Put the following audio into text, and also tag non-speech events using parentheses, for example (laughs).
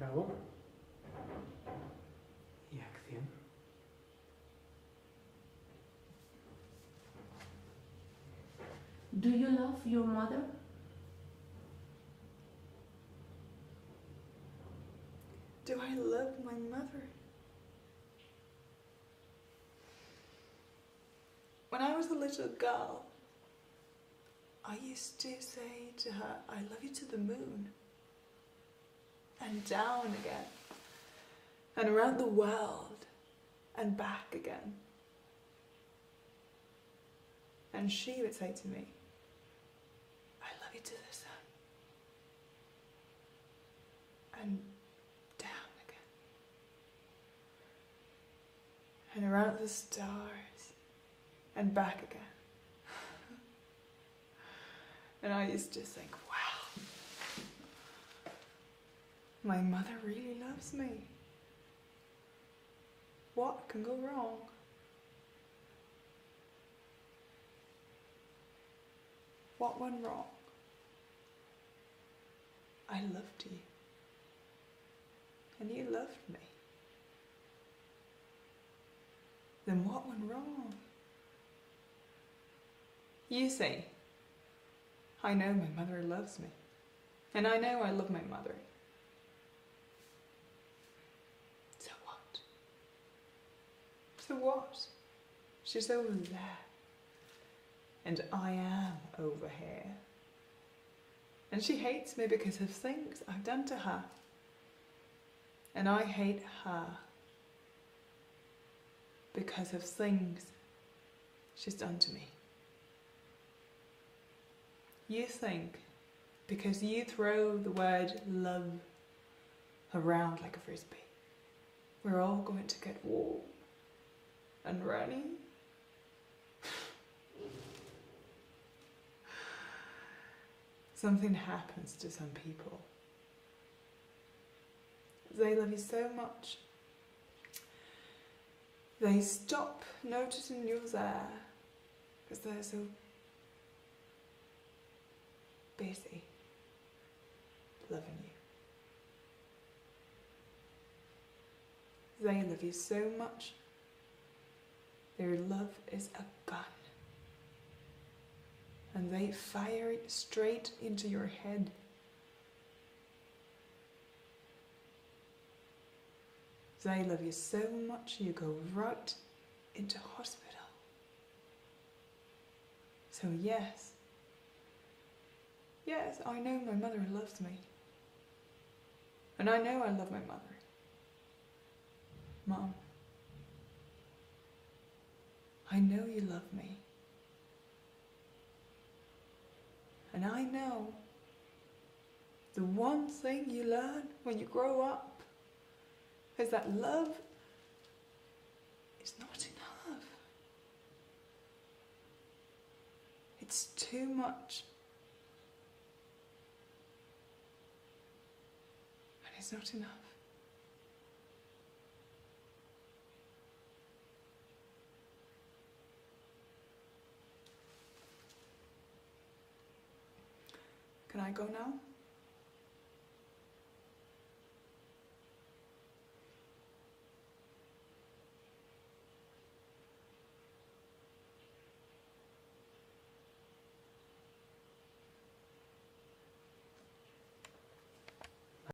Grabó. Y acción. Do you love your mother? Do I love my mother? When I was a little girl, I used to say to her, I love you to the moon and down again and around the world and back again. And she would say to me, I love you to the sun and down again and around the stars and back again. (laughs) and I used to think, my mother really loves me. What can go wrong? What went wrong? I loved you. And you loved me. Then what went wrong? You see, I know my mother loves me. And I know I love my mother. So what? So what? She's over there. And I am over here. And she hates me because of things I've done to her. And I hate her because of things she's done to me. You think because you throw the word love around like a frisbee, we're all going to get warm and running. Something happens to some people. They love you so much. They stop noticing you're there because they're so busy loving you. They love you so much. Their love is a gun. And they fire it straight into your head. They love you so much you go right into hospital. So, yes, yes, I know my mother loves me. And I know I love my mother. Mom, I know you love me. And I know the one thing you learn when you grow up is that love is not enough. It's too much. And it's not enough. Can I go now?